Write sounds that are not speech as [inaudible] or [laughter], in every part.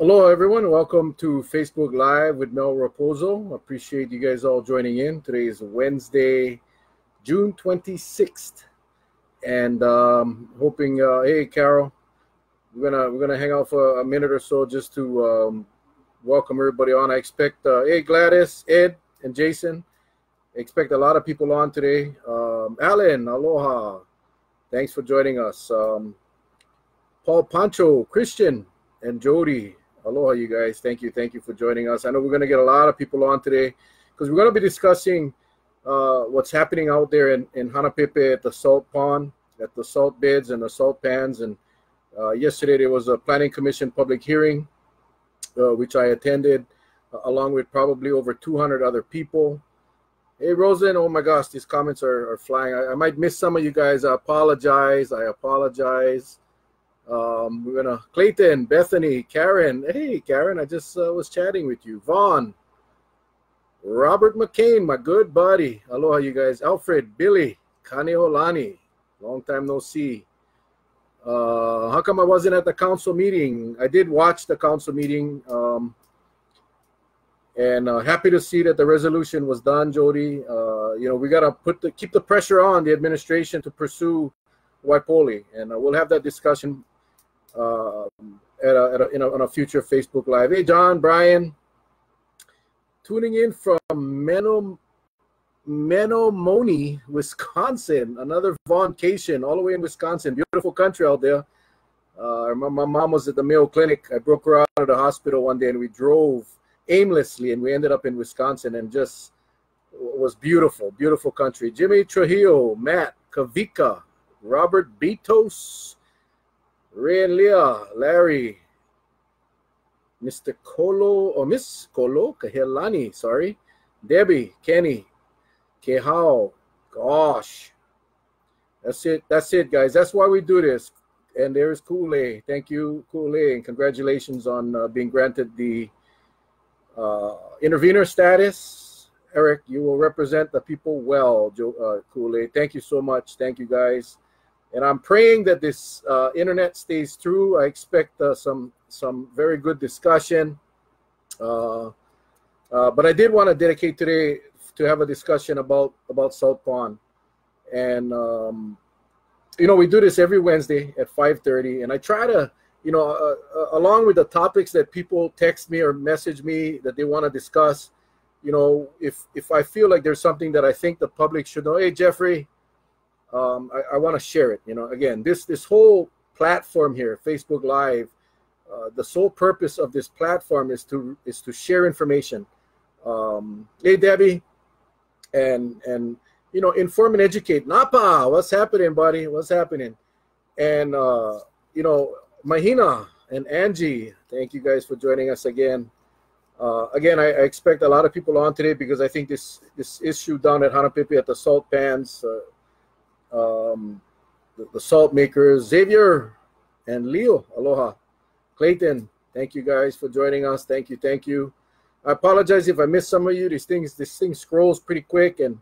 Hello, everyone. Welcome to Facebook Live with Mel Rapozo. Appreciate you guys all joining in. Today is Wednesday, June 26th, and um, hoping. Uh, hey, Carol, we're gonna we're gonna hang out for a minute or so just to um, welcome everybody on. I expect. Uh, hey, Gladys, Ed, and Jason. expect a lot of people on today. Um, Alan, aloha. Thanks for joining us. Um, Paul Pancho, Christian, and Jody. Aloha, you guys. Thank you. Thank you for joining us. I know we're going to get a lot of people on today because we're going to be discussing uh, what's happening out there in, in Hanapepe at the salt pond, at the salt beds and the salt pans. And uh, yesterday there was a planning commission public hearing, uh, which I attended uh, along with probably over 200 other people. Hey, Rosen. Oh my gosh, these comments are, are flying. I, I might miss some of you guys. I apologize. I apologize. Um, we're gonna Clayton, Bethany, Karen. Hey, Karen, I just uh, was chatting with you. Vaughn, Robert McCain, my good buddy. Aloha, you guys. Alfred, Billy, Kaneolani. Long time no see. Uh, how come I wasn't at the council meeting? I did watch the council meeting. Um, and uh, happy to see that the resolution was done, Jody. Uh, you know, we gotta put the keep the pressure on the administration to pursue Waipoli. and uh, we'll have that discussion uh, at a, at a, in a, on a future Facebook Live. Hey, John, Brian, tuning in from Meno, Menomonee, Wisconsin. Another vacation all the way in Wisconsin. Beautiful country out there. Uh, my, my mom was at the Mayo Clinic. I broke her out of the hospital one day, and we drove aimlessly, and we ended up in Wisconsin, and just was beautiful, beautiful country. Jimmy Trujillo, Matt Kavika, Robert Betos, Ray and Leah, Larry, Mr. Colo or Miss Colo Kahilani, sorry, Debbie, Kenny, Kehao, gosh, that's it. That's it, guys. That's why we do this. And there's Kule. Thank you, Kule, and congratulations on uh, being granted the uh, intervener status. Eric, you will represent the people well, uh, Kule. Thank you so much. Thank you, guys and I'm praying that this uh, internet stays true. I expect uh, some some very good discussion. Uh, uh but I did want to dedicate today to have a discussion about about Salt Pond, and um, you know we do this every Wednesday at 5:30, and I try to you know uh, uh, along with the topics that people text me or message me that they want to discuss. You know, if if I feel like there's something that I think the public should know, hey Jeffrey, um, I, I want to share it. You know, again, this this whole platform here, Facebook Live, uh, the sole purpose of this platform is to is to share information. Um, hey, Debbie, and and you know, inform and educate. Napa, what's happening, buddy? What's happening? And uh, you know, Mahina and Angie, thank you guys for joining us again. Uh, again, I, I, expect a lot of people on today because I think this this issue down at Hanapepe at the salt pans, uh, um, the, the, salt makers, Xavier and Leo. Aloha. Clayton, thank you guys for joining us. Thank you, thank you. I apologize if I missed some of you. These things, this thing scrolls pretty quick, and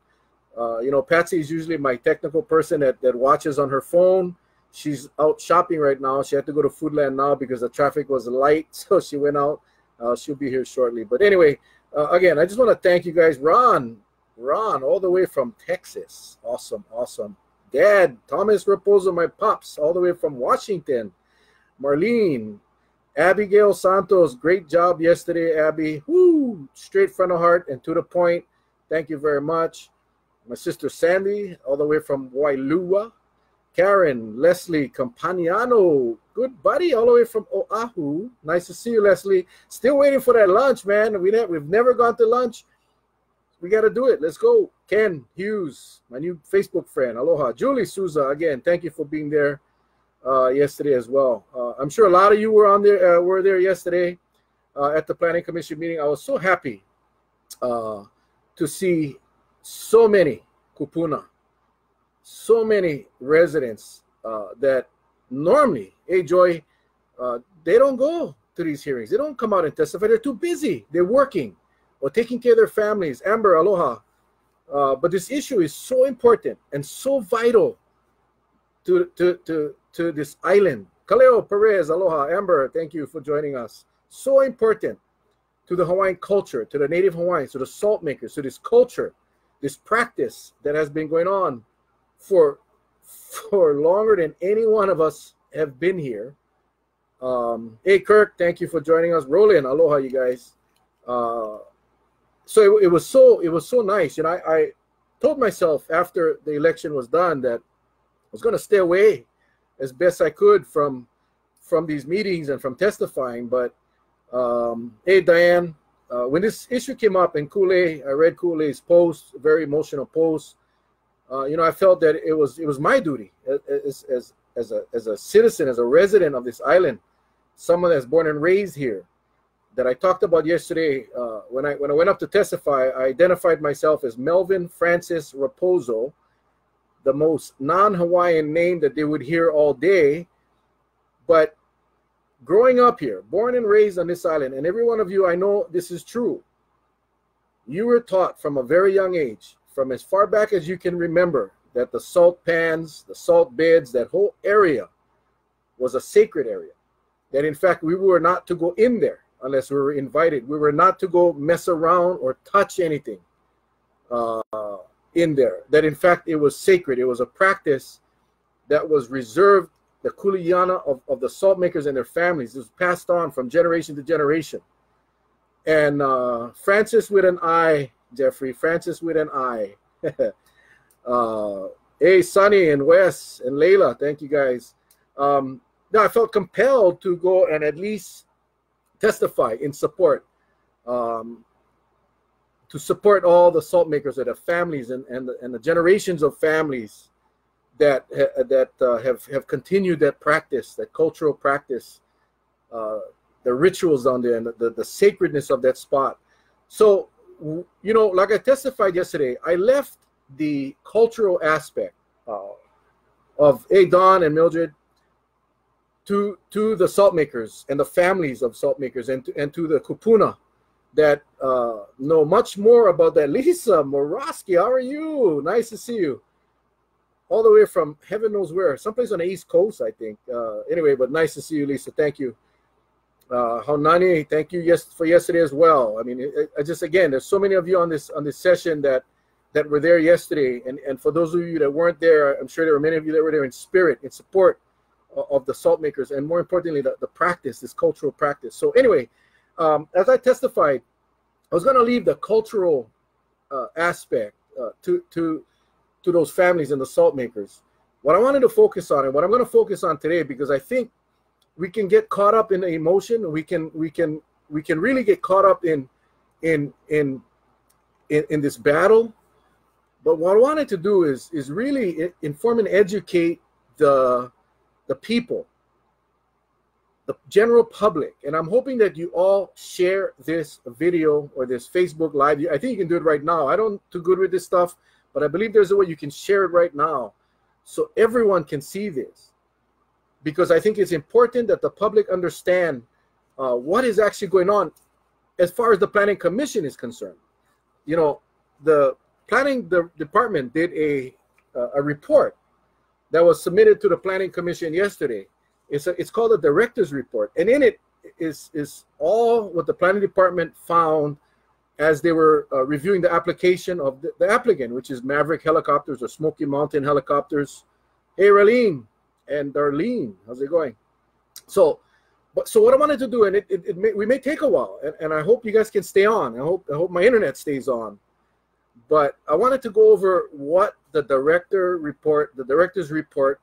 uh, you know, Patsy is usually my technical person that, that watches on her phone. She's out shopping right now. She had to go to Foodland now because the traffic was light, [laughs] so she went out. Uh, she'll be here shortly. But anyway, uh, again, I just want to thank you guys. Ron, Ron, all the way from Texas. Awesome, awesome. Dad, Thomas Rapozo, my pops, all the way from Washington. Marlene, Abigail Santos, great job yesterday, Abby. Woo, straight from the heart and to the point. Thank you very much. My sister Sandy, all the way from Wailua. Karen, Leslie Campagnano, good buddy, all the way from Oahu. Nice to see you, Leslie. Still waiting for that lunch, man. We ne- we've never gone to lunch we got to do it. Let's go. Ken Hughes, my new Facebook friend. Aloha. Julie Souza, again, thank you for being there uh, yesterday as well. Uh, I'm sure a lot of you were on there, uh, were there yesterday uh, at the Planning Commission meeting. I was so happy uh, to see so many kupuna, so many residents uh, that normally, hey, Joy, they don't go to these hearings. They don't come out and testify. They're too busy. They're working or taking care of their families. Amber, aloha. Uh, but this issue is so important and so vital to, to, to, to this island Kaleo Perez, aloha. Amber, thank you for joining us. So important to the Hawaiian culture, to the native Hawaiians, to the salt makers, to this culture, this practice that has been going on for for longer than any one of us have been here. Um, hey, Kirk, thank you for joining us. Roland, aloha, you guys. Uh, so it, it, was so it was so nice, and I, I told myself after the election was done that I was going to stay away as best I could from from these meetings and from testifying. But um, hey, Diane, uh, when this issue came up in Kule, I read Kule's post, very emotional post. Uh, you know, I felt that it was it was my duty as, as as a as a citizen, as a resident of this island, someone that's born and raised here, that I talked about yesterday uh, when I when I went up to testify. I identified myself as Melvin Francis Rapozo, the most non-Hawaiian name that they would hear all day, but growing up here, born and raised on this island, and every one of you, I know this is true. You were taught from a very young age, from as far back as you can remember, that the salt pans, the salt beds, that whole area was a sacred area. That in fact, we were not to go in there unless we were invited. We were not to go mess around or touch anything uh, in there. That in fact, it was sacred. It was a practice that was reserved the kuleana of, of the salt makers and their families. It was passed on from generation to generation. And uh, Francis with an I, Jeffrey, Francis with an I. [laughs] uh, hey, Sunny and Wes and Layla, thank you guys. Um, now I felt compelled to go and at least testify in support, um, to support all the salt makers that have families and, and, the, and the generations of families that that uh, have have continued that practice, that cultural practice, uh, the rituals on there, and the, the, the sacredness of that spot. So, you know, like I testified yesterday, I left the cultural aspect uh, of A. Don and Mildred to to the salt makers and the families of salt makers, and to, and to the kupuna that uh, know much more about that. Lisa Moroski, how are you? Nice to see you all the way from heaven knows where, someplace on the East Coast, I think. Uh, anyway, but nice to see you, Lisa. Thank you. Uh, Haunani, thank you yes for yesterday as well. I mean, it, just again, there's so many of you on this on this session that that were there yesterday, and and for those of you that weren't there, I'm sure there were many of you that were there in spirit, in support of, the salt makers, and more importantly, the, the practice, this cultural practice. So anyway, um, as I testified, I was going to leave the cultural uh, aspect uh, to to to those families and the salt makers. What I wanted to focus on and what I'm going to focus on today, because I think we can get caught up in the emotion. We can we can we can really get caught up in in in in, in this battle. But what I wanted to do is is really inform and educate the the people, the general public. And I'm hoping that you all share this video or this Facebook live. I think you can do it right now. I don't do good with this stuff. But I believe there's a way you can share it right now so everyone can see this. Because I think it's important that the public understand uh, what is actually going on as far as the Planning Commission is concerned. You know, the Planning the Department did a, uh, a report that was submitted to the Planning Commission yesterday. It's, a, it's called a Director's Report. And in it is, is all what the Planning Department found as they were uh, reviewing the application of the, the, applicant, which is Maverick Helicopters or Smoky Mountain Helicopters. Hey, Raleen and Darlene, how's it going? So, but so what I wanted to do, and it, it, it may, we may take a while, and, and I hope you guys can stay on. I hope I hope my internet stays on. But I wanted to go over what the director report, the director's report,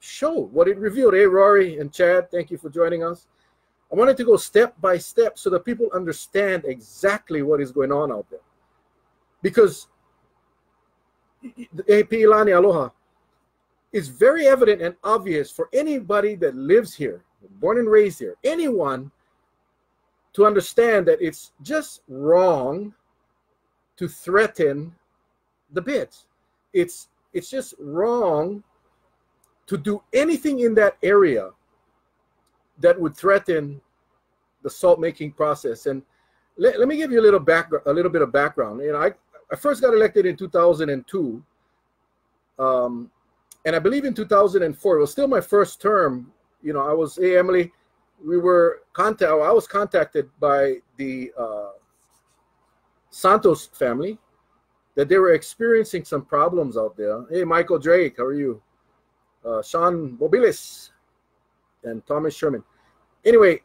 showed, what it revealed. Hey, Rory and Chad, thank you for joining us. I wanted to go step by step so that people understand exactly what is going on out there. Because AP Ilani Aloha is very evident and obvious for anybody that lives here, born and raised here, anyone to understand that it's just wrong to threaten the bids. It's it's just wrong to do anything in that area that would threaten the salt making process. And let, let me give you a little back a little bit of background. You know, I, I first got elected in 2002. Um, and I believe in 2004, it was still my first term you know, I was, hey, Emily, we were contact. I was contacted by the uh, Santos family that they were experiencing some problems out there. Hey, Michael Drake, how are you? Uh, Sean Bobilis and Thomas Sherman. Anyway,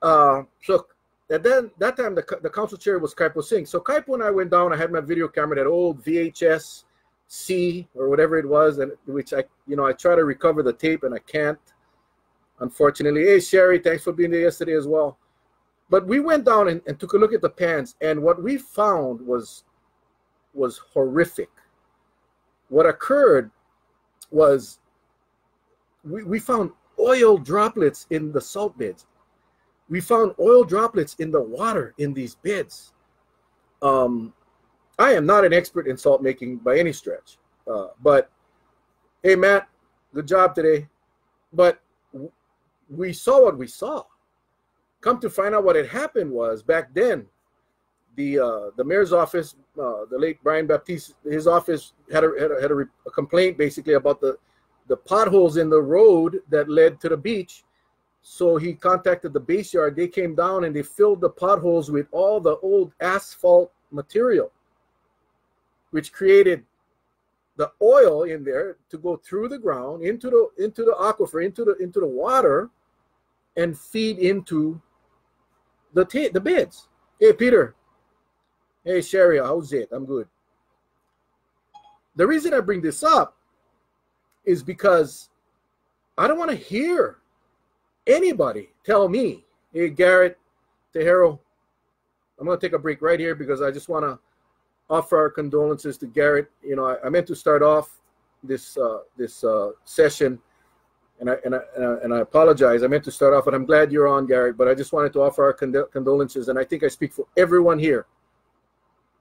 uh, so at then that time the, the council chair was Kaipo Asing. So Kaipo and I went down. I had my video camera, that old VHS C or whatever it was, and which I, you know, I try to recover the tape and I can't, unfortunately. Hey Sherry, thanks for being there yesterday as well. But we went down and, and took a look at the pans, and what we found was was horrific. What occurred was we, we found oil droplets in the salt beds. We found oil droplets in the water in these beds. Um, I am not an expert in salt making by any stretch, uh, but hey, Matt, good job today. But we saw what we saw. Come to find out what had happened was back then, the uh, the mayor's office, uh, the late Bryan Baptiste, his office had a, had, a, had a, a, complaint basically about the the potholes in the road that led to the beach. So he contacted the base yard. They came down and they filled the potholes with all the old asphalt material, which created the oil in there to go through the ground into the into the aquifer, into the into the water, and feed into the the beds. Hey Peter, Hey, Sherry, how's it? I'm good. The reason I bring this up is because I don't want to hear anybody tell me, hey, Garrett, Tejero, I'm going to take a break right here because I just want to offer our condolences to Garrett. You know, I, I meant to start off this uh, this uh, session, and I, and I and I apologize. I meant to start off, and I'm glad you're on, Garrett. But I just wanted to offer our condolences, and I think I speak for everyone here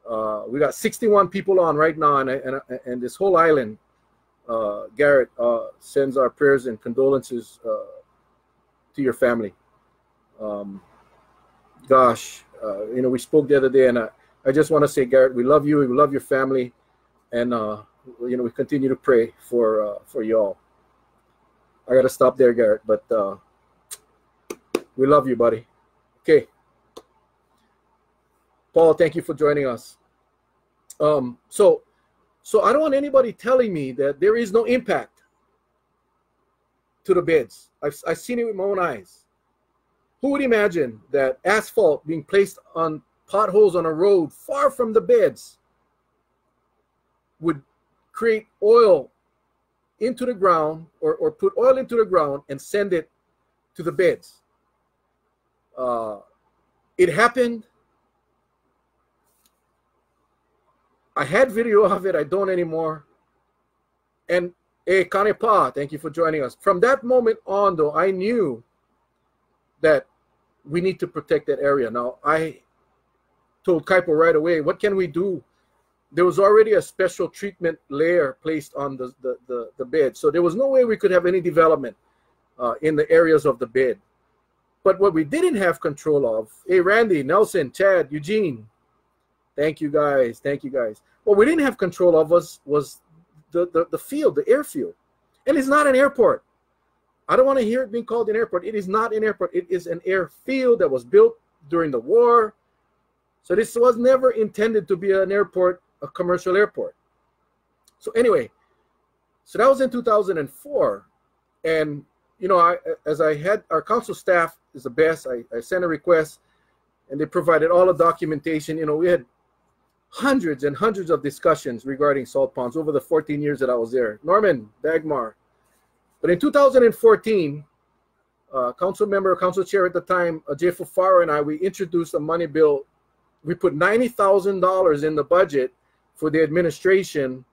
uh, we got 61 people on right now, and and, and this whole island. Uh, Garrett uh, sends our prayers and condolences uh, to your family. Um, gosh, uh, you know, we spoke the other day, and I, I just want to say, Garrett, we love you. We love your family, and uh, you know, we continue to pray for for y'all. I got to stop there, Garrett, but we love you, buddy. Okay. Paul, thank you for joining us. Um, so, so I don't want anybody telling me that there is no impact to the beds. I've, I've seen it with my own eyes. Who would imagine that asphalt being placed on potholes on a road far from the beds would create oil into the ground or, or put oil into the ground and send it to the beds? Uh, it happened I had video of it. I don't anymore. And hey, Kanepa, thank you for joining us. From that moment on, though, I knew that we need to protect that area. Now, I told Kaipo right away, what can we do? There was already a special treatment layer placed on the, the, the, the bed. So there was no way we could have any development uh, in the areas of the bed. But what we didn't have control of, hey, Randy, Nelson, Chad, Eugene, Thank you guys. Thank you guys. What we didn't have control of was was the, the, the field, the airfield. And it's not an airport. I don't want to hear it being called an airport. It is not an airport. It is an airfield that was built during the war. So this was never intended to be an airport, a commercial airport. So anyway, so that was in 2004. And, you know, I, as I had our council staff is the best, I, I sent a request and they provided all the documentation. You know, we had hundreds and hundreds of discussions regarding salt ponds over the 14 years that I was there. Norman, Dagmar. But in 2014, uh, council member, council chair at the time, uh, Jay Furfaro and I, we introduced a money bill. We put $90,000 in the budget for the administration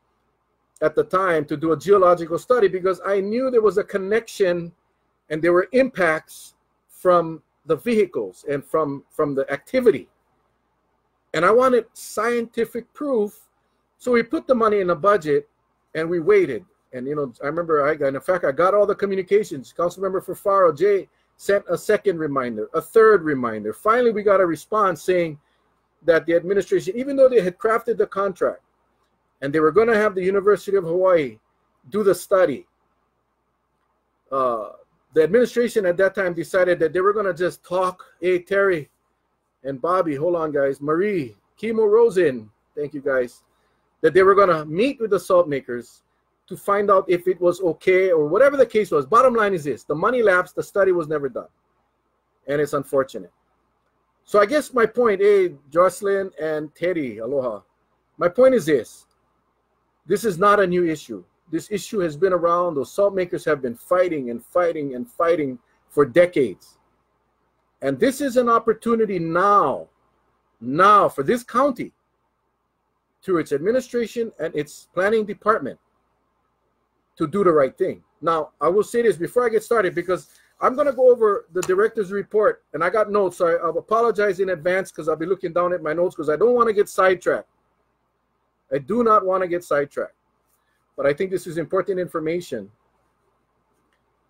at the time to do a geological study because I knew there was a connection and there were impacts from the vehicles and from, from the activity and I wanted scientific proof. So we put the money in the budget and we waited. And, you know, I remember I got, in fact, I got all the communications. Councilmember Furfaro Jay sent a second reminder, a third reminder. Finally, we got a response saying that the administration, even though they had crafted the contract and they were going to have the University of Hawaii do the study, uh, the administration at that time decided that they were going to just talk. Hey, Terry and Bobby, hold on, guys. Marie, Kimo Rosen, thank you, guys. That they were going to meet with the salt makers to find out if it was okay or whatever the case was. Bottom line is this the money lapsed, the study was never done. And it's unfortunate. So I guess my point, hey, Jocelyn and Teddy, aloha. My point is this this is not a new issue. This issue has been around. Those salt makers have been fighting and fighting and fighting for decades. And this is an opportunity now, now for this county, through its administration and its planning department, to do the right thing. Now, I will say this before I get started because I'm going to go over the director's report and I got notes. So I, I'll apologize in advance because I'll be looking down at my notes because I don't want to get sidetracked. I do not want to get sidetracked, but I think this is important information.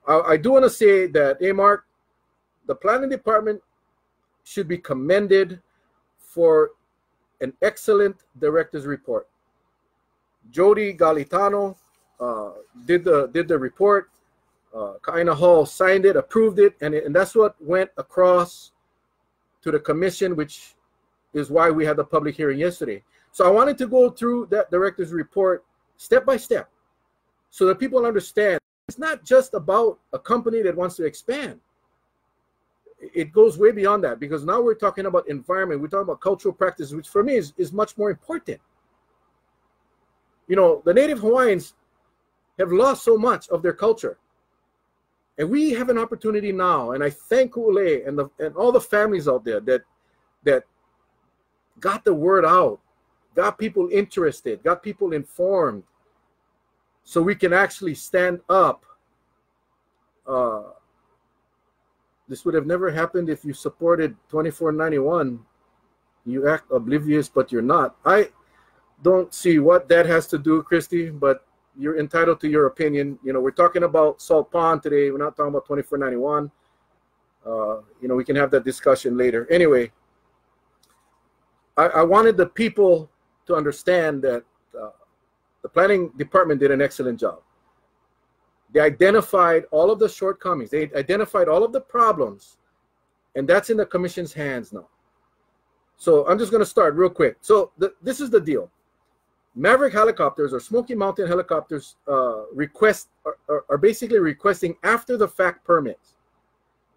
I, I do want to say that, hey, Mark, the planning department should be commended for an excellent director's report. Jody Galitano uh, did the did the report. Uh, Ka'aina Hull signed it, approved it, and, it, and that's what went across to the commission, which is why we had the public hearing yesterday. So I wanted to go through that director's report step by step so that people understand it's not just about a company that wants to expand. It goes way beyond that because now we're talking about environment, we're talking about cultural practices, which for me is, is much more important. You know, the native Hawaiians have lost so much of their culture. And we have an opportunity now, and I thank Ule and the and all the families out there that that got the word out got people interested, got people informed, so we can actually stand up. Uh, this would have never happened if you supported 2491. You act oblivious, but you're not. I don't see what that has to do, Christy, but you're entitled to your opinion. You know, we're talking about Salt Pond today. We're not talking about 2491. Uh, you know, we can have that discussion later. Anyway, I, I wanted the people to understand that uh, the planning department did an excellent job. They identified all of the shortcomings, they identified all of the problems, and that's in the commission's hands now. So I'm just going to start real quick. So the, this is the deal. Maverick helicopters or Smoky Mountain helicopters uh, request are, are, are basically requesting after the fact permits.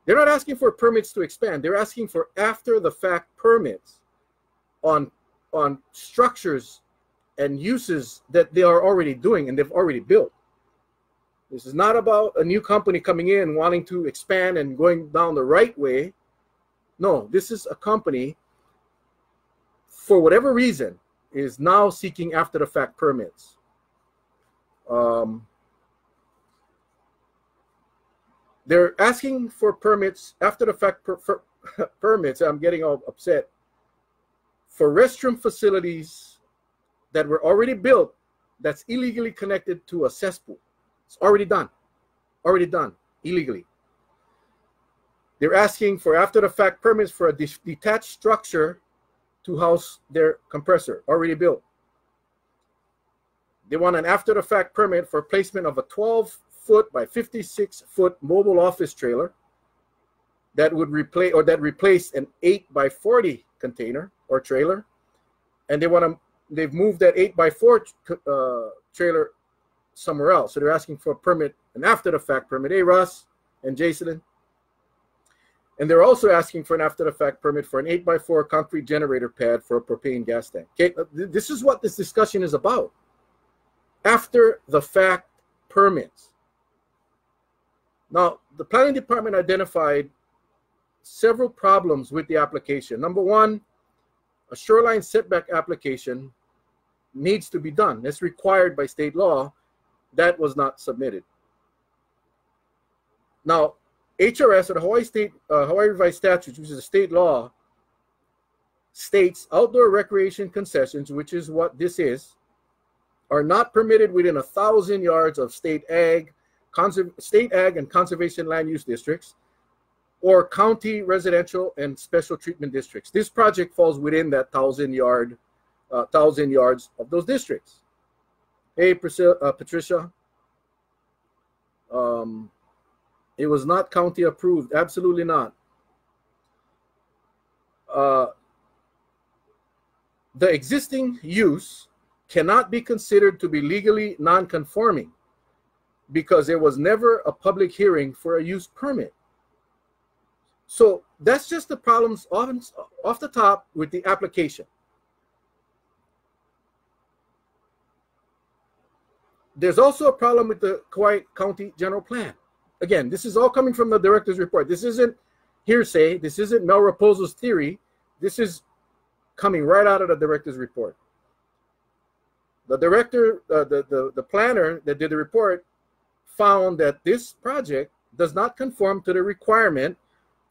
They're not asking for permits to expand. They're asking for after the fact permits on on structures and uses that they are already doing and they've already built. This is not about a new company coming in wanting to expand and going down the right way. No, this is a company, for whatever reason, is now seeking after the fact permits. Um, they're asking for permits after the fact per, per, [laughs] permits. I'm getting all upset for restroom facilities that were already built that's illegally connected to a cesspool. It's already done. Already done illegally. They're asking for after the fact permits for a de detached structure to house their compressor, already built. They want an after the fact permit for placement of a 12 foot by 56 foot mobile office trailer that would replace or that replace an 8 by 40 container or trailer, and they want to they've moved that eight by four uh, trailer somewhere else. So they're asking for a permit, an after the fact permit. Hey, Russ and Jason. And they're also asking for an after the fact permit for an 8 by 4 concrete generator pad for a propane gas tank. Okay, uh, this is what this discussion is about. After the fact permits. Now, the planning department identified several problems with the application. Number one, a shoreline setback application needs to be done. It's required by state law. That was not submitted. Now, HRS or the Hawaii State uh, Hawaii Revised Statutes, which is a state law, states outdoor recreation concessions, which is what this is, are not permitted within a thousand yards of state ag, state ag and conservation land use districts, or county residential and special treatment districts. This project falls within that thousand yard, uh, thousand yards of those districts. Hey, Priscilla, uh, Patricia. Um, It was not county approved. Absolutely not. Uh, the existing use cannot be considered to be legally non-conforming because there was never a public hearing for a use permit. So that's just the problems off, off the top with the application. There's also a problem with the Kauai County General Plan. Again, this is all coming from the director's report. This isn't hearsay. This isn't Mel Rapozo's theory. This is coming right out of the director's report. The director, uh, the, the, the planner that did the report found that this project does not conform to the requirement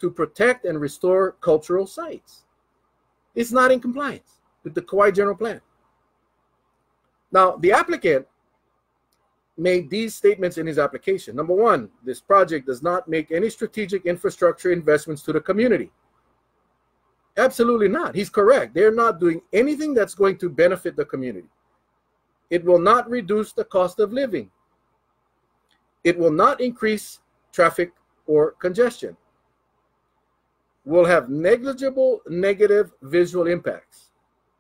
to protect and restore cultural sites. It's not in compliance with the Kauai General Plan. Now, the applicant made these statements in his application. Number one, this project does not make any strategic infrastructure investments to the community. Absolutely not. He's correct. They're not doing anything that's going to benefit the community. It will not reduce the cost of living. It will not increase traffic or congestion. Will have negligible negative visual impacts.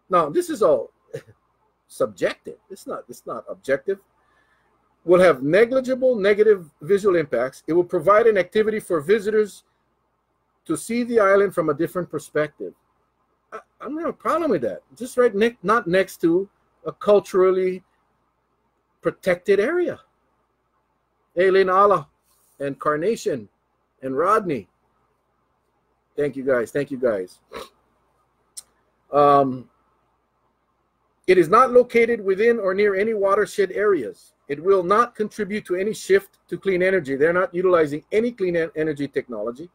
Now, this is all [laughs] subjective. It's not, it's not objective will have negligible negative visual impacts. It will provide an activity for visitors to see the island from a different perspective. I, I don't have a problem with that. Just right next, not next to a culturally protected area. Aileen Allah and Carnation and Rodney. Thank you guys. Thank you guys. Um, it is not located within or near any watershed areas. It will not contribute to any shift to clean energy. They're not utilizing any clean energy technology.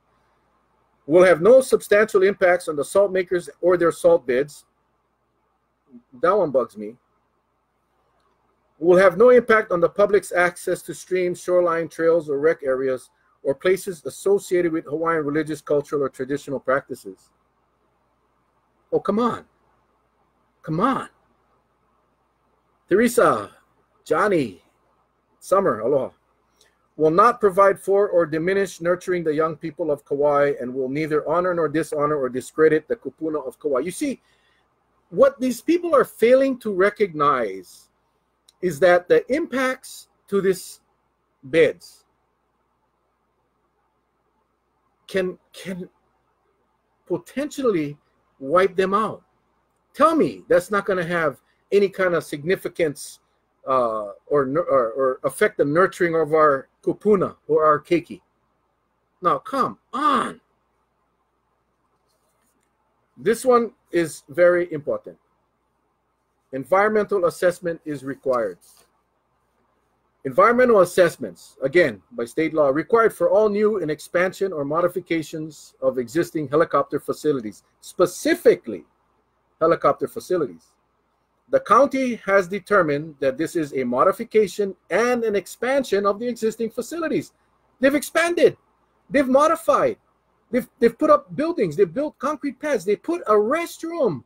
Will have no substantial impacts on the salt makers or their salt beds. That one bugs me. Will have no impact on the public's access to streams, shoreline trails, or rec areas, or places associated with Hawaiian religious, cultural, or traditional practices. Oh, come on. Come on. Teresa, Johnny, Summer, aloha, will not provide for or diminish nurturing the young people of Kauai and will neither honor nor dishonor or discredit the kupuna of Kauai. You see, what these people are failing to recognize is that the impacts to these beds can can potentially wipe them out. Tell me that's not going to have any kind of significance uh, or, or, or affect the nurturing of our kupuna or our keiki. Now, come on. This one is very important. Environmental assessment is required. Environmental assessments, again, by state law, required for all new and expansion or modifications of existing helicopter facilities, specifically helicopter facilities. The county has determined that this is a modification and an expansion of the existing facilities. They've expanded, they've modified, they've, they've put up buildings, they've built concrete pads, they put a restroom.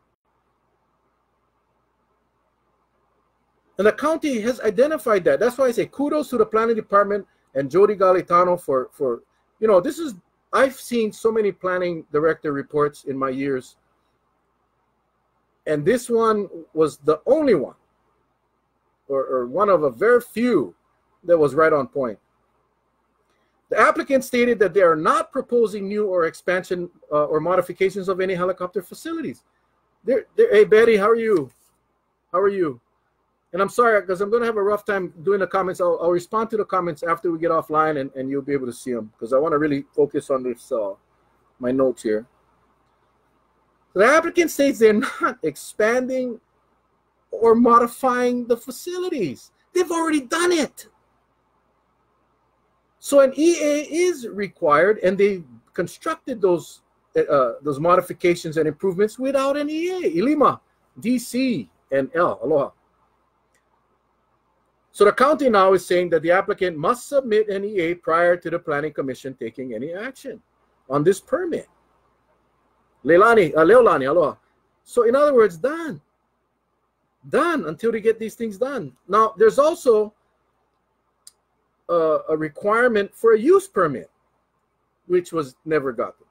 And the county has identified that. That's why I say kudos to the planning department and Jody Galitano for, for you know, this is, I've seen so many planning director reports in my years and this one was the only one, or, or one of a very few that was right on point. The applicant stated that they are not proposing new or expansion uh, or modifications of any helicopter facilities. They're, they're, hey, Betty, how are you? How are you? And I'm sorry because I'm going to have a rough time doing the comments. I'll, I'll, respond to the comments after we get offline and, and you'll be able to see them because I want to really focus on this, uh, my notes here. The applicant states they're not expanding or modifying the facilities. They've already done it. So an EA is required, and they constructed those uh, those modifications and improvements without an EA. Ilima, DC, and L. Aloha. So the county now is saying that the applicant must submit an EA prior to the planning commission taking any action on this permit. Leilani, uh, Leolani, aloha. So in other words, done. Done until they get these things done. Now, there's also uh, a requirement for a use permit. which was never gotten.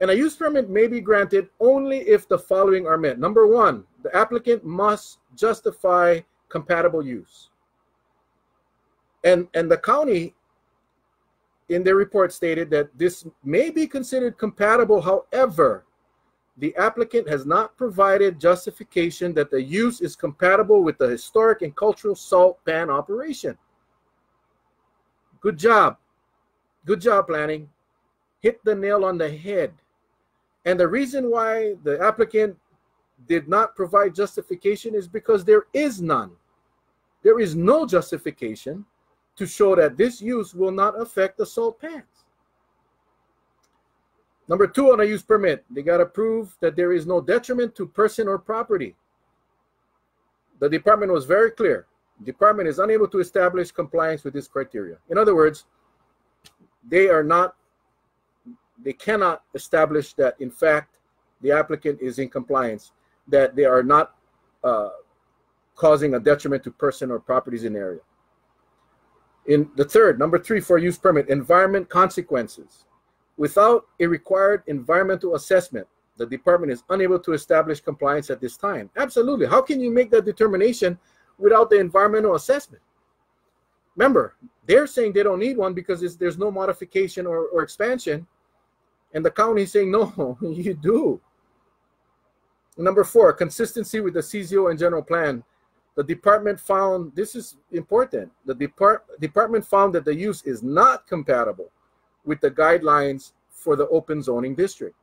And a use permit may be granted only if the following are met. Number one, the applicant must justify compatible use. And, and the county in their report stated that this may be considered compatible. However, the applicant has not provided justification that the use is compatible with the historic and cultural salt pan operation. Good job. Good job, planning. Hit the nail on the head. And the reason why the applicant did not provide justification is because there is none. There is no justification to show that this use will not affect the salt pans. Number two on a use permit, they got to prove that there is no detriment to person or property. The department was very clear. The department is unable to establish compliance with this criteria. In other words, they are not, they cannot establish that in fact the applicant is in compliance, that they are not uh, causing a detriment to person or properties in the area. In the third, number three for use permit, environment consequences. Without a required environmental assessment, the department is unable to establish compliance at this time. Absolutely. How can you make that determination without the environmental assessment? Remember, they're saying they don't need one because there's no modification or, or expansion. And the county is saying, [laughs] no, you do. Number four, consistency with the CZO and general plan. The department found, this is important, the depart, department found that the use is not compatible with the guidelines for the open zoning district.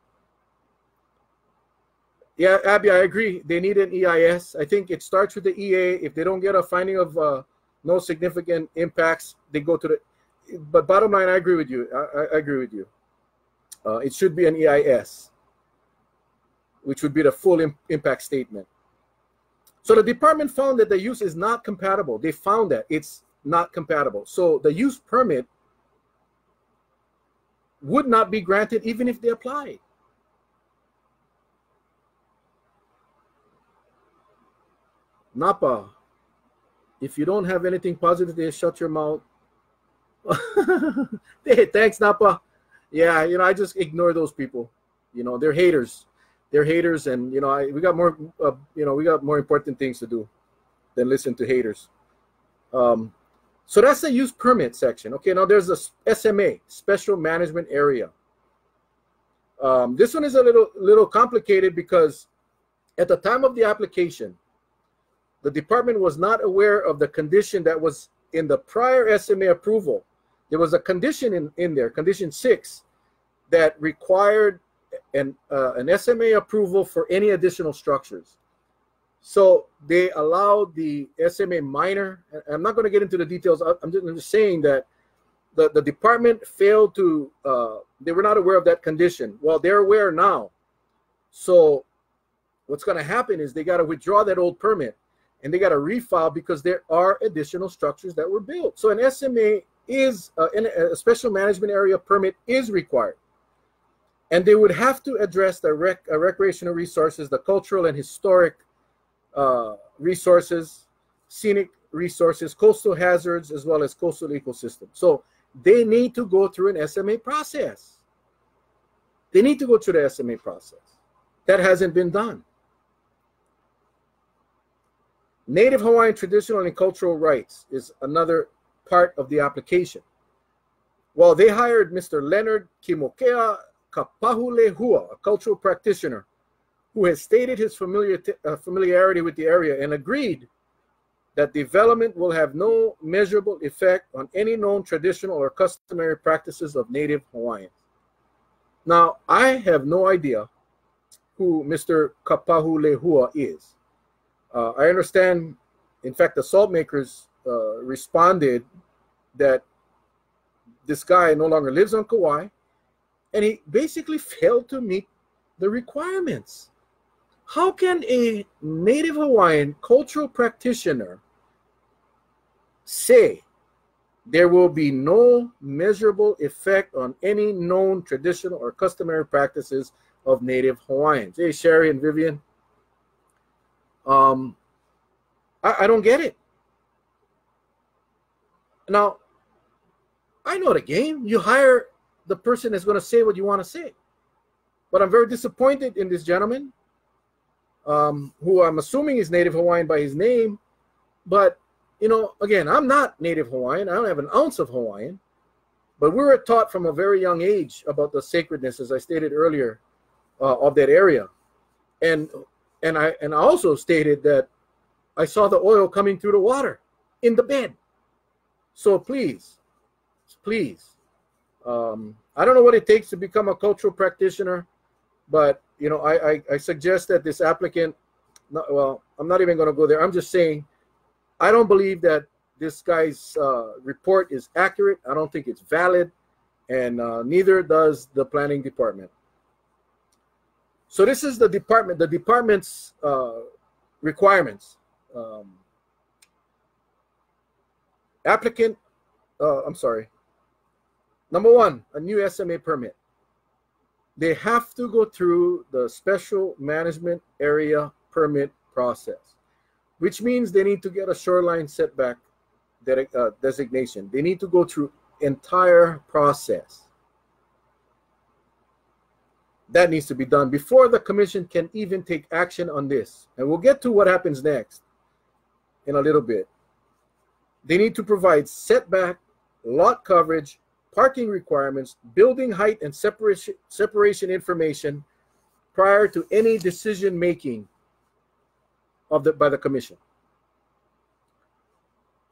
Yeah, Abby, I agree. They need an EIS. I think it starts with the EA. If they don't get a finding of uh, no significant impacts, they go to the. But bottom line, I agree with you. I, I agree with you. Uh, it should be an EIS, which would be the full Im impact statement. So the department found that the use is not compatible. They found that it's not compatible. So the use permit would not be granted even if they applied. Napa, if you don't have anything positive to shut your mouth. [laughs] hey, thanks, Napa. Yeah, you know, I just ignore those people. You know, they're haters they're haters, and you know, I, we got more, uh, you know, we got more important things to do than listen to haters. Um, so that's the use permit section. Okay, now there's a SMA, special management area. Um, this one is a little little complicated because at the time of the application, the department was not aware of the condition that was in the prior SMA approval. There was a condition in, in there, condition six, that required an, uh, an SMA approval for any additional structures. So they allowed the SMA minor. I'm not going to get into the details. I'm just, I'm just saying that the, the department failed to, uh, they were not aware of that condition. Well, they're aware now. So what's going to happen is they got to withdraw that old permit and they got to refile because there are additional structures that were built. So an SMA is, uh, a special management area permit is required and they would have to address the rec- uh, recreational resources, the cultural and historic uh, resources, scenic resources, coastal hazards, as well as coastal ecosystems. So they need to go through an SMA process. They need to go through the SMA process. That hasn't been done. Native Hawaiian traditional and cultural rights is another part of the application. Well, they hired Mr. Leonard Kimokea Kapahulehua, a cultural practitioner, who has stated his familiar uh, familiarity with the area and agreed that development will have no measurable effect on any known traditional or customary practices of native Hawaiians. Now, I have no idea who Mr. Kapahulehua is. Uh, I understand, in fact, the salt makers uh, responded that this guy no longer lives on Kauai and he basically [laughs] failed to meet the requirements. How can a Native Hawaiian cultural practitioner say there will be no measurable effect on any known traditional or customary practices of Native Hawaiians? Hey, Sherry and Vivian. Um, I, I don't get it. Now, I know the game. You hire the person that's going to say what you want to say. But I'm very disappointed in this gentleman, um, who I'm assuming is Native Hawaiian by his name. But, you know, again, I'm not Native Hawaiian. I don't have an ounce of Hawaiian. But we were taught from a very young age about the sacredness, as I stated earlier, uh, of that area. And and I and I also stated that I saw the oil coming through the water in the bed. So please, please, um, I don't know what it takes to become a cultural practitioner, but you know, I I, I suggest that this applicant, not, well, I'm not even going to go there. I'm just saying, I don't believe that this guy's uh, report is accurate. I don't think it's valid, and uh, neither does the planning department. So this is the department, the department's uh, requirements. Um, applicant, uh, I'm sorry. Number one, a new SMA permit. They have to go through the special management area permit process, which means they need to get a shoreline setback de uh, designation. They need to go through entire process. That needs to be done before the commission can even take action on this. And we'll get to what happens next in a little bit. They need to provide setback, lot coverage, parking requirements, building height, and separation, separation information prior to any decision making of the, by the commission.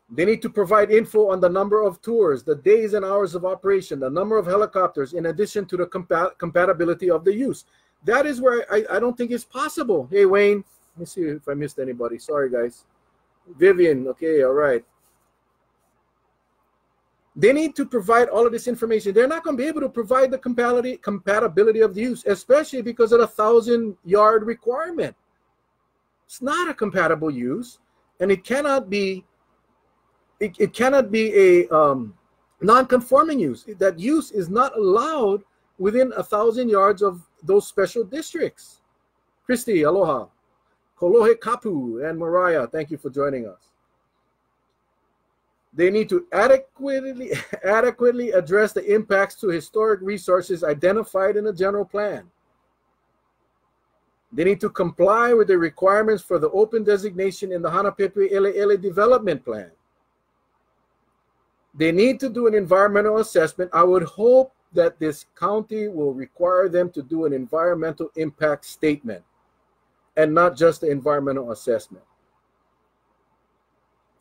They need to provide info on the number of tours, the days and hours of operation, the number of helicopters, in addition to the compa compatibility of the use. That is where I, I don't think it's possible. Hey, Wayne, let me see if I missed anybody. Sorry, guys. Vivian, okay, all right. They need to provide all of this information. They're not going to be able to provide the compatibility, compatibility of the use, especially because of the thousand yard requirement. It's not a compatible use, and it cannot be it, it cannot be a um, non-conforming use. That use is not allowed within a thousand yards of those special districts. Christy, aloha. Kolohe Kapu and Mariah, thank you for joining us. They need to adequately [laughs] adequately address the impacts to historic resources identified in the general plan. They need to comply with the requirements for the open designation in the Hanapepe Ele development plan. They need to do an environmental assessment. I would hope that this county will require them to do an environmental impact statement and not just the environmental assessment.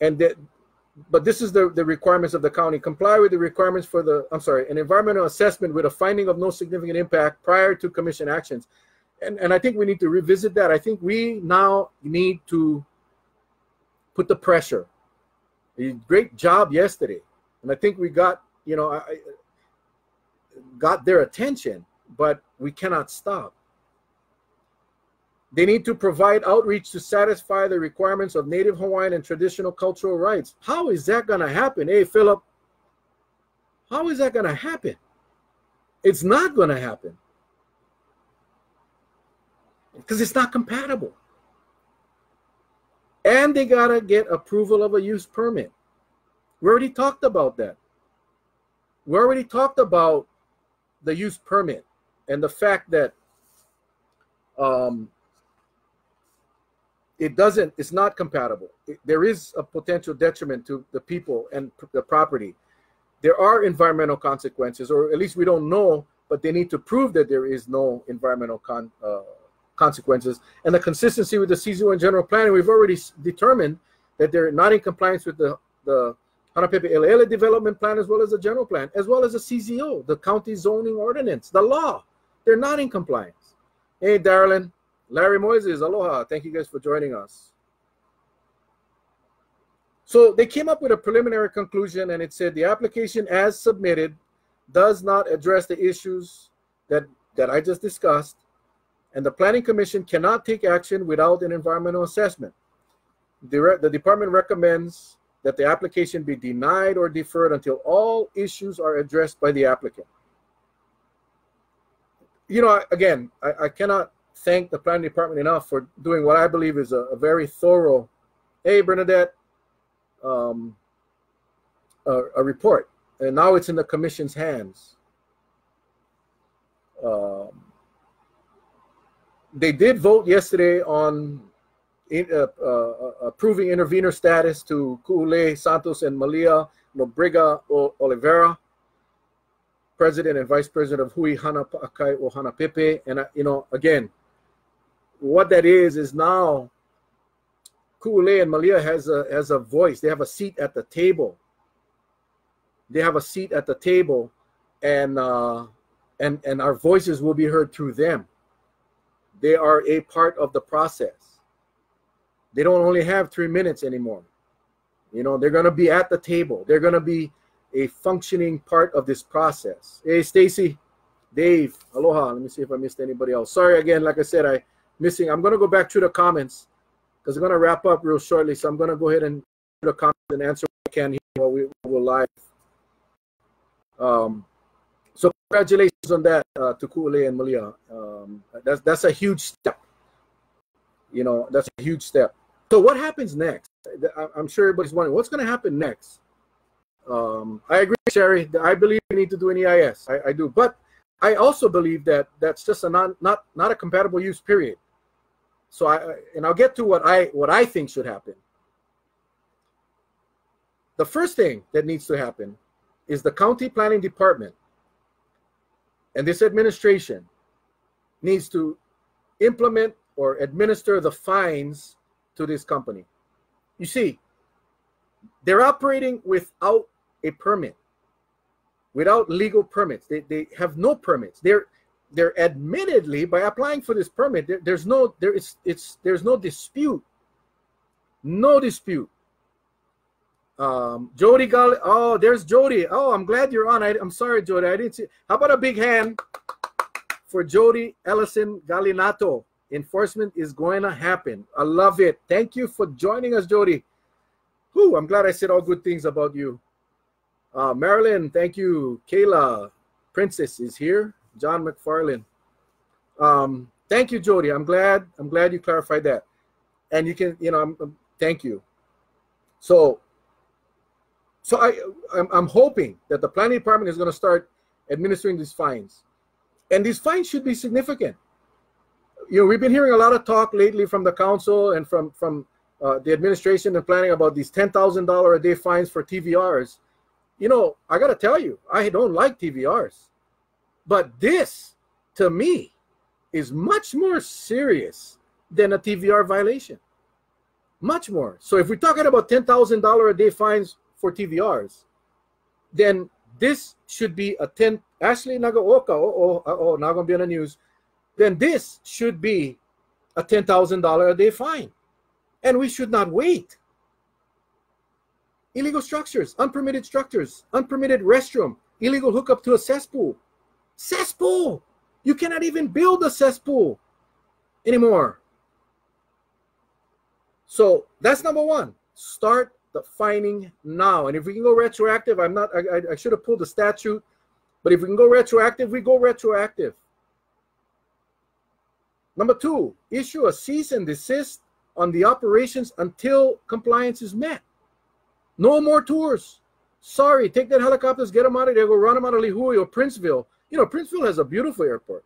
And that, but this is the, the requirements of the county. Comply with the requirements for the, I'm sorry, an environmental assessment with a finding of no significant impact prior to commission actions. And, and I think we need to revisit that. I think we now need to put the pressure. A great job yesterday and I think we got you know I, got their attention, but we cannot stop. They need to provide outreach to satisfy the requirements of Native Hawaiian and traditional cultural rights. How is that going to happen? Hey, Philip, how is that going to happen? It's not going to happen because it's not compatible. And they got to get approval of a use permit. We already talked about that. We already talked about the use permit and the fact that um, it doesn't, it's not compatible. It, there is a potential detriment to the people and the property. There are environmental consequences, or at least we don't know, but they need to prove that there is no environmental con, uh, consequences. And the consistency with the CZO and general planning, we've already determined that they're not in compliance with the, the Hanapepe Eleele development plan as well as the general plan, as well as the CZO, the county zoning ordinance, the law. They're not in compliance. Hey, Darlene, Larry Moises, aloha. Thank you guys for joining us. So they came up with a preliminary conclusion and it said the application as submitted does not address the issues that, that I just discussed, and the Planning Commission cannot take action without an environmental assessment. The, department recommends that the application be denied or deferred until all issues are addressed by the applicant. You know, again, I, I cannot thank the planning department enough for doing what I believe is a, a very thorough, hey, Bernadette, um, a, a report. And now it's in the commission's hands. uh, they did vote yesterday on in, uh, uh, approving intervener status to Ku'ulei Santos and Malia Nobrega Olivera, president and vice president of Hui Hana Pa'akai o Hanapepe. And, uh, you know, again, what that is, is now Ku'ulei and Malia has a, has a voice. They have a seat at the table. They have a seat at the table, and uh, and and our voices will be heard through them. They are a part of the process. They don't only have three minutes anymore. You know, they're going to be at the table. They're going to be a functioning part of this process. Hey, Stacy, Dave, aloha. Let me see if I missed anybody else. Sorry again, like I said, I missing. I'm going to go back to the comments because I'm going to wrap up real shortly. So I'm going to go ahead and the comments and answer what I can here while we will live. Um, so congratulations on that uh, to Ku'ulei and Malia. Um, that's that's a huge step. You know, that's a huge step. So what happens next? I'm sure everybody's wondering what's going to happen next. Um, I agree, Sherry. I believe we need to do an EIS. I, I, do, but I also believe that that's just a non, not not a compatible use. Period. So I and I'll get to what I what I think should happen. The first thing that needs to happen is the county planning department and this administration needs to implement or administer the fines to this company. You see, they're operating without a permit, without legal permits. They, they have no permits. They're they're admittedly by applying for this permit. There, there's no there is it's there's no dispute, no dispute. Um, Jody Gal. Oh, there's Jody. Oh, I'm glad you're on. I, am sorry, Jody. I didn't see. How about a big hand for Jody Ellison Galinato? Enforcement is going to happen. I love it. Thank you for joining us, Jody. Whew, I'm glad I said all good things about you. Uh, Marilyn, thank you. Kayla, Princess is here. John McFarlane. Um, thank you, Jody. I'm glad. I'm glad you clarified that. And you can, you know, I'm, I'm thank you. So so I, I'm, I'm hoping that the planning department is going to start administering these fines. And these fines should be significant. You know, we've been hearing a lot of talk lately from the council and from, from uh, the administration and planning about these $10,000 a day fines for TVRs. You know, I got to tell you, I don't like TVRs. But this, to me, is much more serious than a TVR violation. Much more. So if we're talking about $10,000 a day fines for TVRs, then this should be a 10 Ashley Nagaoka, oh, oh, oh, uh, oh, now gonna be on the news. Then this should be a $10,000 a day fine. And we should not wait. Illegal structures, unpermitted structures, unpermitted restroom, illegal hookup to a cesspool. Cesspool! You cannot even build a cesspool anymore. So that's number one. Start the fining now. And if we can go retroactive, I'm not, I, I should have pulled the statute, but if we can go retroactive, we go retroactive. Number two, issue a cease and desist on the operations until compliance is met. No more tours. Sorry, take that helicopters, get them out of there, go run them out of Lihue or Princeville. You know, Princeville has a beautiful airport,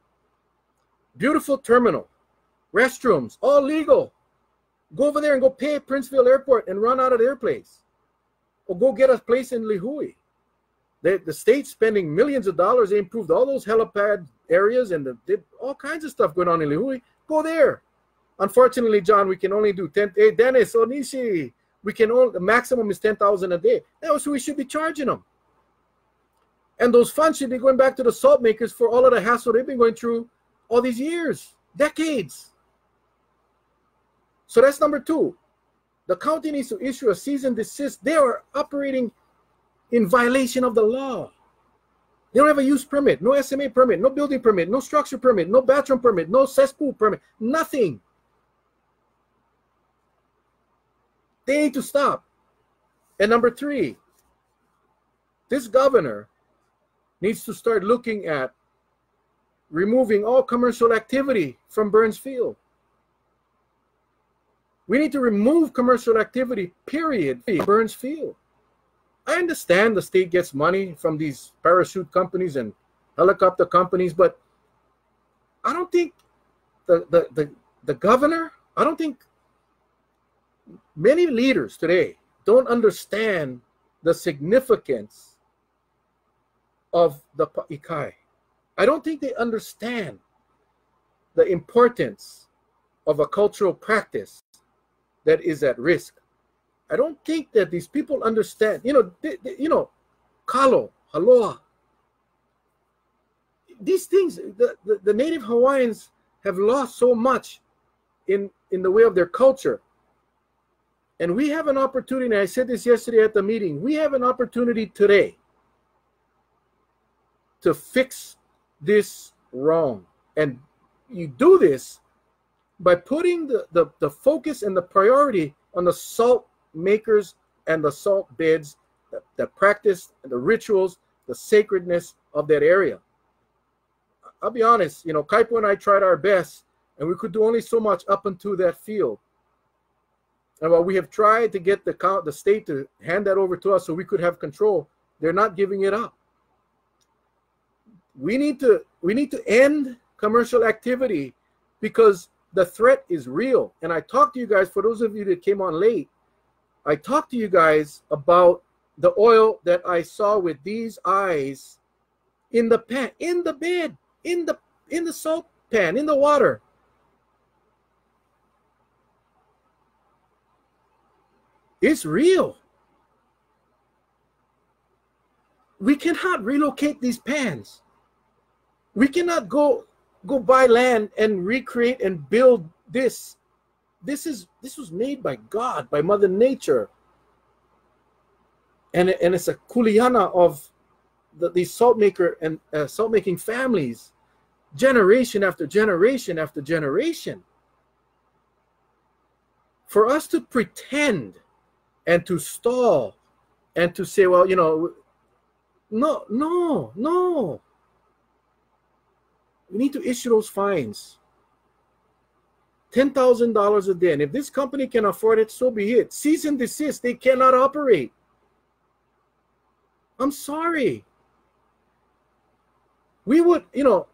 beautiful terminal, restrooms, all legal. Go over there and go pay Princeville Airport and run out of their place. Or go get a place in Lihue. The, the state's spending millions of dollars. They improved all those helipad areas and the, all kinds of stuff going on in Lihue. Go there. Unfortunately, John, we can only do 10. Hey, Dennis, Onishi, we can only, the maximum is 10,000 a day. That's what we should be charging them. And those funds should be going back to the salt makers for all of the hassle they've been going through all these years, decades. So that's number two. The county needs to issue a cease and desist. They are operating in violation of the law. They don't have a use permit, no SMA permit, no building permit, no structure permit, no bathroom permit, no cesspool permit, nothing. They need to stop. And number three, this governor needs to start looking at removing all commercial activity from Burns Field. We need to remove commercial activity, period. Burns Field. I understand the state gets money from these parachute companies and helicopter companies, but I don't think the, the, the, the governor, I don't think many leaders today don't understand the significance of the Pa'akai. I don't think they understand the importance of a cultural practice that is at risk. I don't think that these people understand. You know, they, they, you know, kalo, haloa. These things, the, the, the native Hawaiians have lost so much in in the way of their culture. And we have an opportunity. I said this yesterday at the meeting. We have an opportunity today to fix this wrong. And you do this by putting the, the, the focus and the priority on the salt makers and the salt beds, the, the practice, the rituals, the sacredness of that area. I'll be honest, you know, Kaipo and I tried our best, and we could do only so much up into that field. And while we have tried to get the the state to hand that over to us so we could have control, they're not giving it up. We need to we need to end commercial activity because the threat is real. And I talked to you guys, for those of you that came on late, I talked to you guys about the oil that I saw with these eyes in the pan, in the bed, in the in the salt pan, in the water. It's real. We cannot relocate these pans. We cannot go go buy land and recreate and build this. This is this was made by God, by Mother Nature. And, and it's a kuleana of the, these salt maker and uh, salt making families, generation after generation after generation. For us to pretend and to stall and to say, well, you know, no, no, no. We need to issue those fines. $10,000 a day. And if this company can afford it, so be it. Cease and desist. They cannot operate. I'm sorry. We would, you know,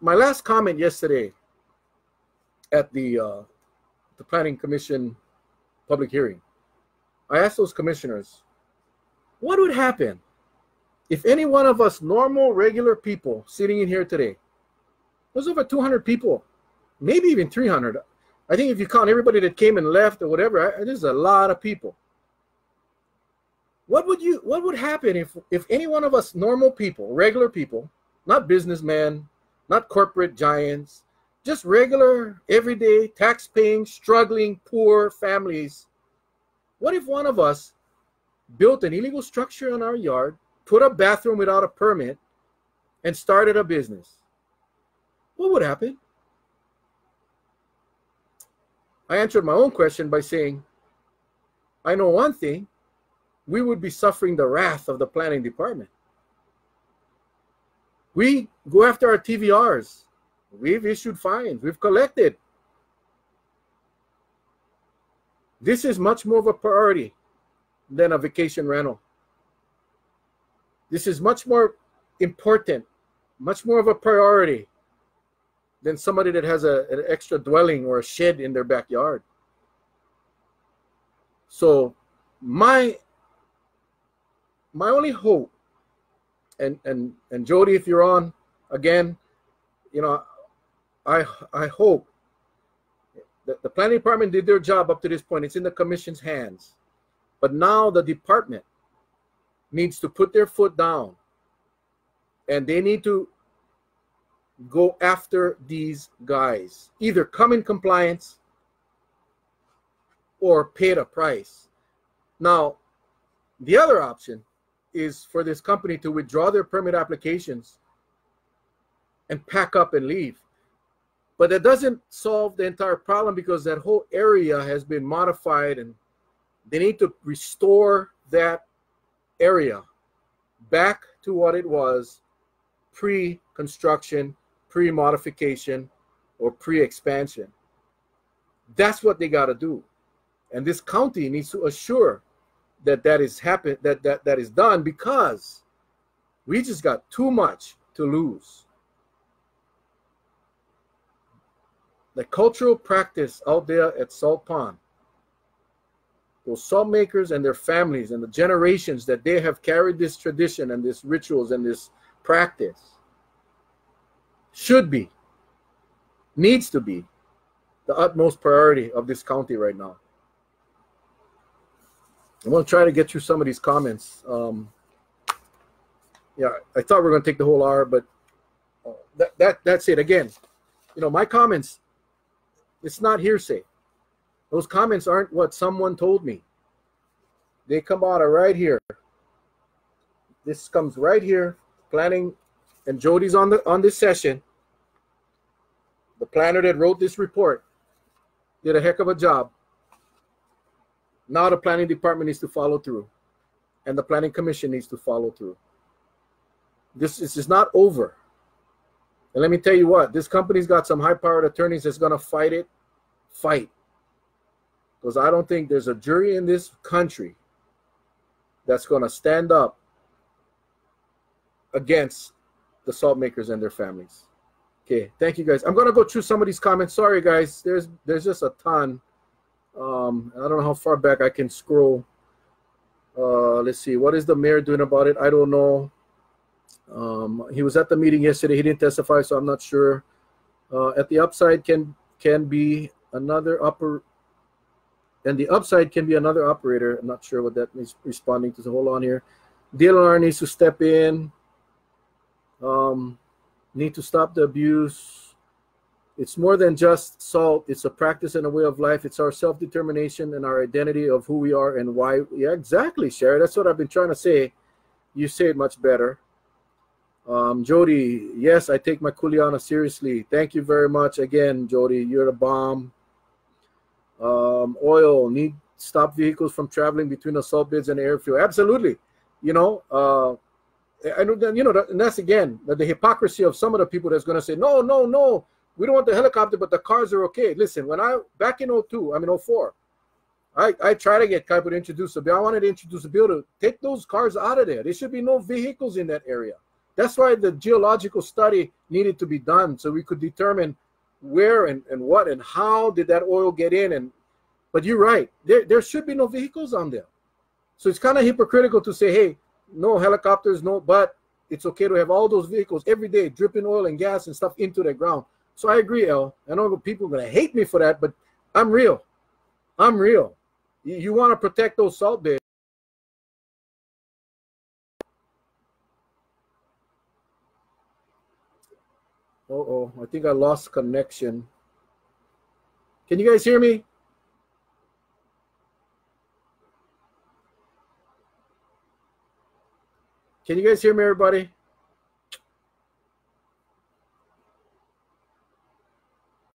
my last comment yesterday at the uh, the Planning Commission public hearing, I asked those commissioners, what would happen if any one of us normal, regular people sitting in here today was over 200 people, maybe even 300. I think if you count everybody that came and left or whatever, there's a lot of people. What would you what would happen if if any one of us normal people, regular people, not businessmen, not corporate giants, just regular, everyday, tax-paying, struggling, poor families, what if one of us built an illegal structure in our yard, put a bathroom without a permit, and started a business? What would happen? I answered my own question by saying, I know one thing, we would be suffering the wrath of the planning department. We go after our TVRs. We've issued fines. We've collected. This is much more of a priority than a vacation rental. This is much more important, much more of a priority than somebody that has a, an extra dwelling or a shed in their backyard. So my my only hope, and and and Jody, if you're on again, you know, I I hope that the planning department did their job up to this point. It's in the commission's hands, but now the department needs to put their foot down, and they need to go after these guys. Either come in compliance or pay the price. Now, the other option is for this company to withdraw their permit applications and pack up and leave. But that doesn't solve the entire problem because that whole area has been modified and they need to restore that area back to what it was pre pre-modification or pre-expansion. That's what they got to do. And this county needs to assure that that is happen that, that that is done because we just got too much to lose. the cultural practice out there at Salt Pond, those salt makers and their families and the generations that they have carried this tradition and this rituals and this practice should be, needs to be the utmost priority of this county right now. I'm going to try to get through some of these comments. Um, yeah, I thought we were going to take the whole hour, but uh, that, that that's it. Again, you know, my comments, it's not hearsay. Those comments aren't what someone told me. They come out of right here. This comes right here. Planning, and Jody's on the on this session. The planner that wrote this report did a heck of a job. Now the planning department needs to follow through, and the planning commission needs to follow through. This, this is not over. And let me tell you what, this company's got some high-powered attorneys that's going to fight it. Fight. Because I don't think there's a jury in this country that's going to stand up against the salt makers and their families. Okay, thank you guys. I'm gonna go through some of these comments. Sorry guys, there's there's just a ton. Um, I don't know how far back I can scroll. Uh, let's see, what is the mayor doing about it? I don't know. Um, he was at the meeting yesterday. He didn't testify, so I'm not sure. Uh, at the upside can can be another upper, and the upside can be another operator. I'm not sure what that means. responding to. So hold on here. DLR needs to step in. Um, need to stop the abuse. It's more than just salt. It's a practice and a way of life. It's our self-determination and our identity of who we are and why. Yeah, exactly, Sherry. That's what I've been trying to say. You say it much better. Um, Jody, yes, I take my Kuleana seriously. Thank you very much again, Jody. You're the bomb. Um, oil need stop vehicles from traveling between the salt beds and airfield. Absolutely. You know, uh, Eh, I know you know, and that's again the hypocrisy of some of the people that's going to say, no, no, no, we don't want the helicopter, but the cars are okay. Listen, when I back in 02, I mean 04, I I try to get Kaipo to introduce a bill. I wanted to introduce a bill to take those cars out of there. There should be no vehicles in that area. That's why the geological study needed to be done so we could determine where and, and what and how did that oil get in. And but you're right, there, there should be no vehicles on there. So it's kind of hypocritical to say, hey, no helicopters, no, but it's okay to have all those vehicles every day dripping oil and gas and stuff into the ground. So I agree, El. I know people are gonna hate me for that, but I'm real. I'm real. You, you want to protect those salt beds. oh, I think I lost connection. Can you guys hear me? Can you guys hear me, everybody?